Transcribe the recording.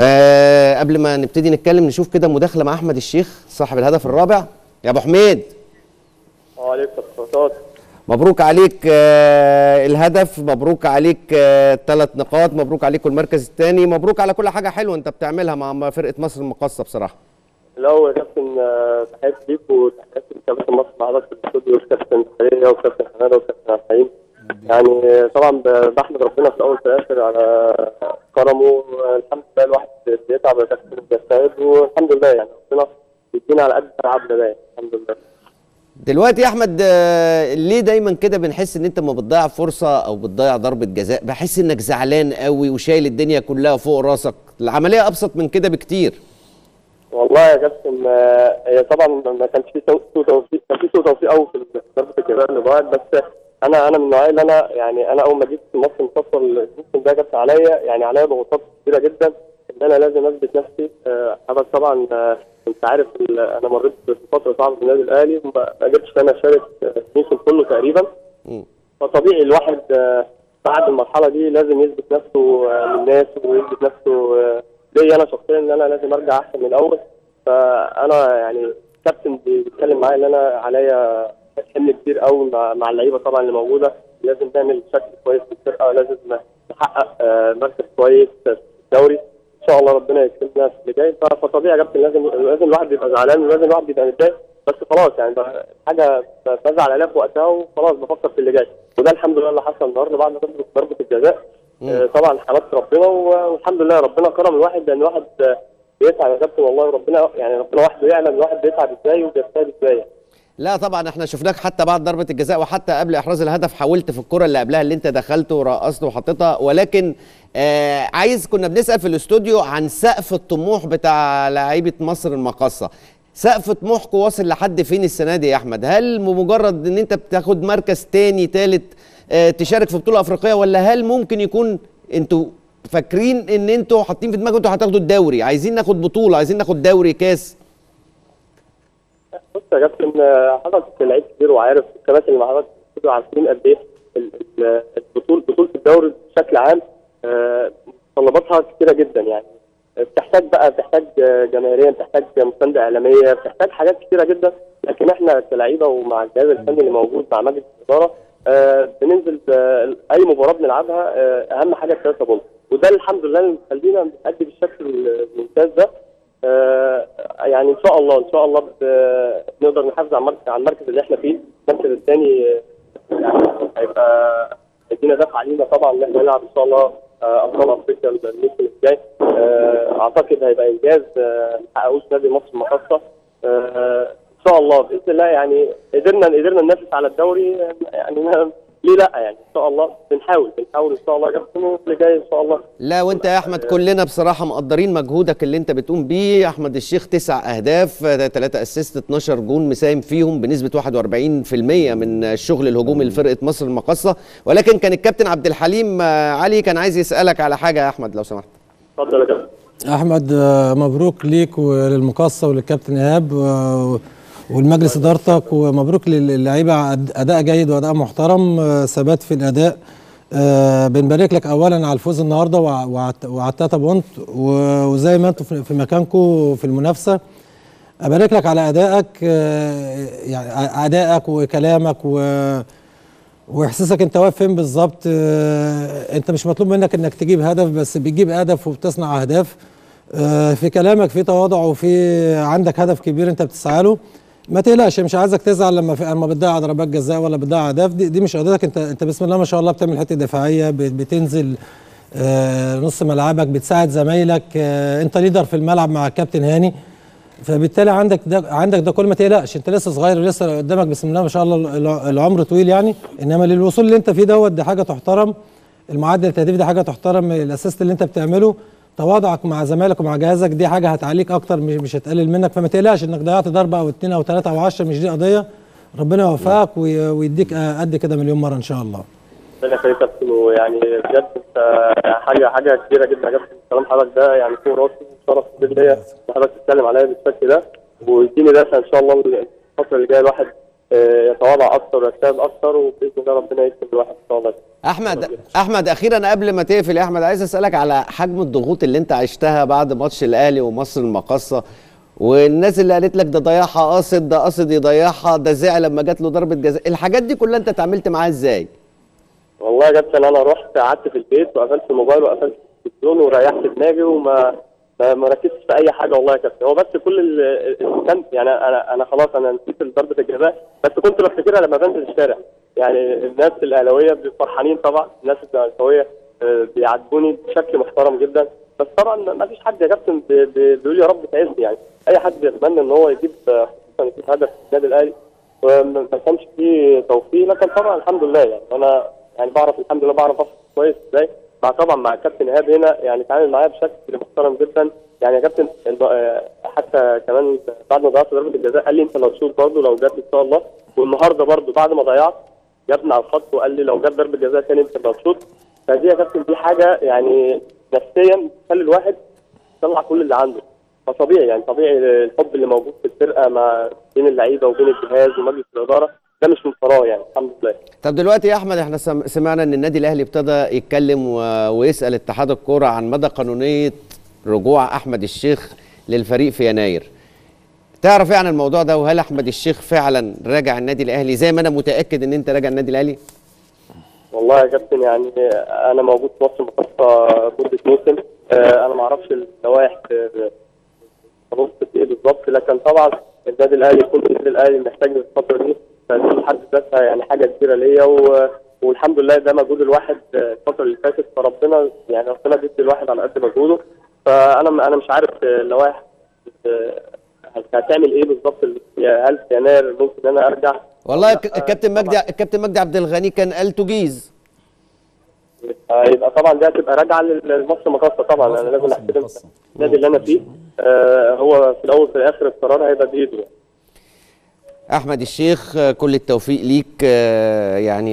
آه قبل ما نبتدي نتكلم نشوف كده مداخلة مع أحمد الشيخ صاحب الهدف الرابع. يا أبو حميد. وعليكم السلام مبروك عليك آه الهدف. مبروك عليك ثلاث آه نقاط. مبروك عليك المركز الثاني. مبروك على كل حاجة حلوة أنت بتعملها مع فرقة مصر المقاصة بصراحة. الأول يا كابتن آه، تحياتي ليك وتحياتي لكابتن مصر مع حضرتك في الاستوديو وكابتن خيريه وكابتن حماده وكابتن عبد الحليم. يعني طبعا بحمد ربنا في الأول وفي الآخر على كرمه. الحمد لله الواحد بيتعب بيجتهد والحمد لله يعني ربنا بيدينا على قد تعبنا ده يعني، الحمد لله. دلوقتي يا أحمد آه، ليه دايما كده بنحس إن أنت ما بتضيع فرصة أو بتضيع ضربة جزاء؟ بحس إنك زعلان قوي وشايل الدنيا كلها فوق راسك. العملية أبسط من كده بكتير. والله يا كابتن آه، هي طبعا ما كانش في سوء سوء توفيق كان في سوء توفيق قوي في ضربة الجزاء اللي ضاعت بس أنا أنا من النوعية اللي أنا يعني أنا أول ما جيت في مصر المفصل الموسم ده جت عليا يعني عليا ضغوطات كبيره جدا إن أنا لازم أثبت نفسي. آه، حضرتك طبعا آه، أنت عارف أنا مريت بفترة صعبة في النادي الأهلي ما قدرتش إن أنا أشارك الموسم كله تقريبا. فطبيعي الواحد آه، بعد المرحلة دي لازم يثبت نفسه للناس ويثبت نفسه ليا أنا شخصيا إن أنا لازم أرجع أحسن من الأول. فأنا يعني كابتن بيتكلم معايا إن أنا عليا حمل كبير قوي مع, مع اللعيبة طبعا اللي موجودة. لازم نعمل شكل كويس في الفرقة لازم نحقق آه، مركز كويس في الدوري. إن شاء الله ربنا يكرمنا في اللي جاي فطبيعي يا كابتن لازم لازم الواحد يبقى زعلان ولازم الواحد يبقى متضايق. بس خلاص يعني حاجة بزعل عليها في وقتها وخلاص بفكر في اللي جاي. وده الحمد لله اللي حصل النهارده بعد ضربه ضربة الجزاء. آه، طبعا حمدت ربنا والحمد لله ربنا كرم الواحد لأن الواحد آه، بيتعب يا كابتن والله وربنا يعني ربنا وحده يعلم الواحد بيتعب إزاي وبيجتهد إزاي. لا طبعا إحنا شفناك حتى بعد ضربة الجزاء وحتى قبل إحراز الهدف حاولت في الكرة اللي قبلها اللي أنت دخلت ورقصت وحطيتها. ولكن آه عايز كنا بنسأل في الاستوديو عن سقف الطموح بتاع لعيبة مصر المقاصة. سقف طموحكم واصل لحد فين السنة دي يا أحمد؟ هل مجرد إن أنت بتاخد مركز تاني تالت آه تشارك في بطولة أفريقية ولا هل ممكن يكون أنتوا فاكرين إن أنتوا حاطين في دماغكم أنتوا هتاخدوا الدوري؟ عايزين ناخد بطولة عايزين ناخد دوري كاس؟ يا كابتن حضرتك لعيب كبير وعارف الكباتن اللي مع حضرتك عارفين قد إيه ال- ال- البطولة بطولة الدوري بشكل عام آه، متطلباتها كتيرة جدا يعني. بتحتاج بقى بتحتاج آه، جماهيريه بتحتاج مسانده إعلامية بتحتاج حاجات كتيرة جدا. لكن إحنا كلعيبه ومع الجهاز الفني اللي موجود مع مجلس الإدارة آه، بننزل آه، أي مباراة بنلعبها آه، أهم حاجة الثلاثه بونت وده الحمد لله اللي مخلينا بنأدي بالشكل الممتاز ده. يعني إن شاء الله إن شاء الله نقدر نحافظ على المركز اللي إحنا فيه. المركز الثاني يعني هيبقى يدينا دفعة علينا طبعا إن إحنا نلعب إن شاء الله آه، أبطال أفريقيا الموسم الجاي. آه، أعتقد هيبقى إنجاز آه، حققوش نادي مصر المقاصه إن شاء الله بإذن الله يعني قدرنا قدرنا ننافس على الدوري يعني ليه لا يعني؟ إن شاء الله بنحاول بنحاول إن شاء الله. كابتن واللي جاي إن شاء الله. لا وأنت يا أحمد كلنا بصراحة مقدرين مجهودك اللي أنت بتقوم بيه. أحمد الشيخ تسع أهداف 3 أسيست 12 جون مساهم فيهم بنسبة 41% من الشغل الهجومي لفرقة مصر المقاصة. ولكن كان الكابتن عبد الحليم آه، علي كان عايز يسألك على حاجة يا أحمد لو سمحت. اتفضل يا كابتن. أحمد آه، مبروك ليك وللمقصه وللكابتن إيهاب. و- والمجلس إدارتك ومبروك للعيبة. أداء جيد وأداء محترم. ثبات في الأداء. آه، بنبارك لك اولا على الفوز النهارده وع- وع- وعلى التلاته بونت وزي ما أنتم في مكانكم في المنافسة. أبارك لك على أدائك. آه، يعني أدائك وكلامك و وإحساسك أنت واقف فين بالظبط. آه، أنت مش مطلوب منك إنك تجيب هدف بس بتجيب هدف وبتصنع أهداف. آه، في كلامك في تواضع وفي عندك هدف كبير أنت بتسعى له. ما تقلقش مش عايزك تزعل لما في لما بتضيع ضربات جزاء ولا بتضيع أهداف. دي, دي مش قضيتك انت أنت بسم الله ما شاء الله بتعمل حتة دفاعية بت- بتنزل آه، نص ملعبك بتساعد زمايلك. آه، أنت ليدر في الملعب مع الكابتن هاني. فبالتالي عندك ده عندك ده كل ما تقلقش. أنت لسه صغير ولسه قدامك بسم الله ما شاء الله الع- العمر طويل يعني. إنما للوصول اللي أنت فيه دوت دي حاجة تحترم. المعدل التهديفي دي حاجة تحترم. الأسيست اللي أنت بتعمله. تواضعك مع زمايلك ومع جهازك دي حاجة هتعليك أكتر مش مش هتقلل منك. فما تقلقش إنك ضيعت ضربه أو اتنين أو تلاتة أو 10 مش دي قضية. ربنا يوفقك وي- ويديك قد كده مليون مرة إن شاء الله. ربنا يخليك ويعني بجد حاجة حاجة كبيرة جدا يا كابتن كلام حضرتك ده. يعني فوق راسي وشرف كبير ليا حضرتك تتكلم عليا بالشكل ده. ويديني دافع إن شاء الله الفترة اللي جاية الواحد يتواضع أكتر ويجتهد أكتر وبإذن الله ربنا يكتب الواحد إن شاء الله. أحمد أحمد أخيرا قبل ما تقفل يا أحمد عايز أسألك على حجم الضغوط اللي أنت عشتها بعد ماتش الأهلي ومصر المقاصة. والناس اللي قالت لك ده ضيعها قاصد ده قاصد يضيعها ده زعل لما جات له ضربة جزاء. الحاجات دي كلها أنت اتعاملت معاها إزاي؟ والله يا كابتن أنا رحت قعدت في البيت وقفلت الموبايل وقفلت التلفزيون وريحت دماغي وما ما ركزتش في أي حاجة والله يا كابتن. هو بس كل ال- اللي كان يعني أنا أنا خلاص أنا نسيت ضربه الجزاء بس كنت بفتكرها لما بنزل الشارع. يعني الناس الأهلاوية فرحانين طبعا الناس الزملكاويه آه، بيعاتبوني بشكل محترم جدا. بس طبعا ما فيش حد يا كابتن بي- بي- بيقول يا رب تعزني يعني. أي حد بيتمنى إن هو يجيب آه، خصوصا يجيب هدف في النادي الأهلي. وما ما كانش فيه توفيق لكن طبعا الحمد لله يعني. أنا يعني بعرف الحمد لله بعرف كويس إزاي. مع طبعا مع الكابتن إيهاب هنا يعني اتعامل معايا بشكل محترم جدا. يعني يا كابتن حتى كمان بعد ما ضيعت ضربة الجزاء قال لي أنت تشوف برضه لو جت إن شاء الله. والنهاردة برضه بعد ما ضيعت جابني على الخط وقال لي لو جت ضربة جزاء تاني انت تشوط فدي يا كابتن دي حاجة يعني نفسيا تخلي الواحد يطلع كل اللي عنده. فطبيعي يعني طبيعي الحب اللي موجود في الفرقة مع بين اللعيبة وبين الجهاز ومجلس الإدارة. ده مش من فراغ يعني الحمد لله طب دلوقتي يا احمد إحنا سم- سمعنا ان النادي الاهلي ابتدى يتكلم و... ويسال اتحاد الكوره عن مدى قانونيه رجوع احمد الشيخ للفريق في يناير تعرف إيه عن الموضوع ده وهل احمد الشيخ فعلا راجع النادي الاهلي زي ما أنا متاكد ان انت راجع النادي الاهلي والله يا كابتن يعني أنا موجود في مصر مخصصه مده موسم آه، أنا ما أعرفش اللوائح إيه بالظبط لكن طبعا النادي الاهلي كل النادي الاهلي محتاج الفترة دي فدي حد ذاتها يعني حاجة كبيرة ليا و... والحمد لله ده مجهود الواحد آه، الفترة اللي فاتت فربنا يعني ربنا بيدي الواحد على قد مجهوده فأنا أنا مش عارف آه، اللوائح آه، هتعمل إيه بالظبط هل في يناير ممكن ان أنا أرجع؟ والله الكابتن مجدي الكابتن مجدي عبد الغني كان قال تجيز آه، يبقى طبعا دي هتبقى راجعة لمصر مقاصة طبعا. أنا لازم أحترم النادي اللي أنا فيه. آه هو في الأول في الآخر القرار هيبقى بإيده. أحمد الشيخ كل التوفيق ليك آه، يعني